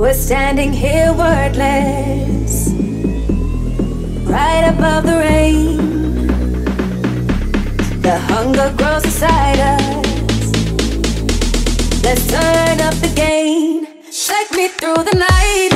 We're standing here wordless, right above the rain. The hunger grows inside us. Let's turn up the gain. Take me through the night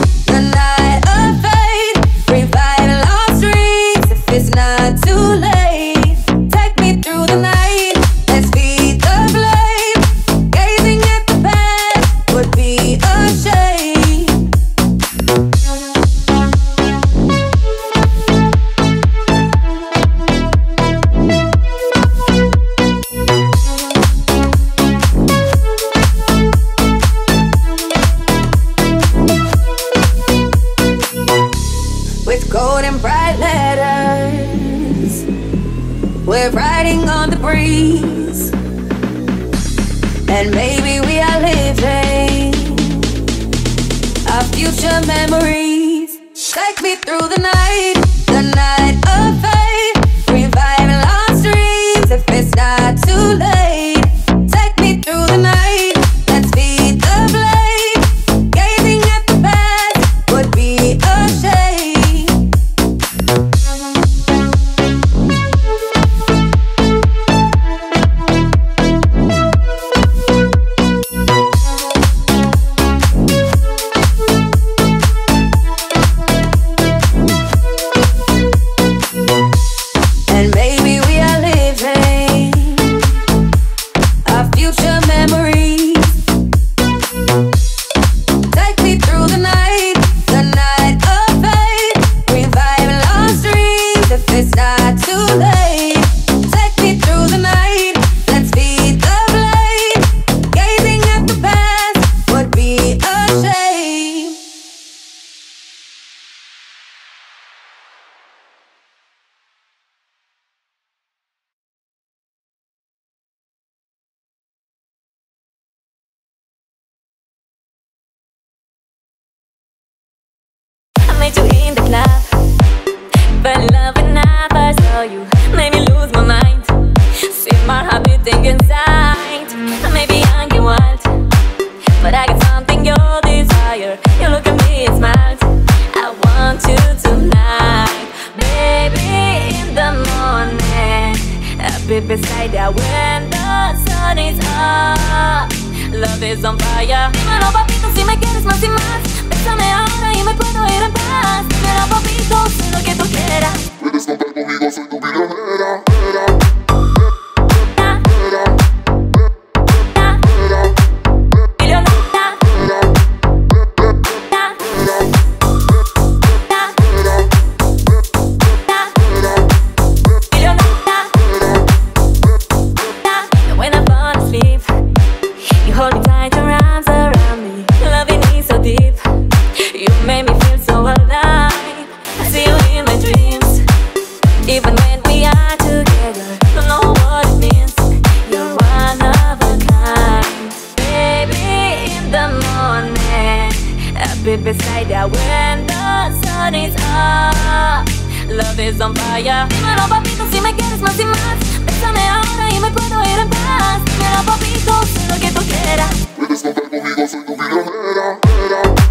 Dímelo papito si me quieres más y más. Bésame ahora y me puedo ir en paz. Dímelo papito, sé lo que tú quieras. Puedes contar conmigo, soy tu miradera desampaya. Dímelo, papito, si me quieres más y más. Bésame ahora y me puedo ir en paz. Dímelo, papito, sé lo que tú quieras. Puedes contar conmigo, soy tu vida, era, era.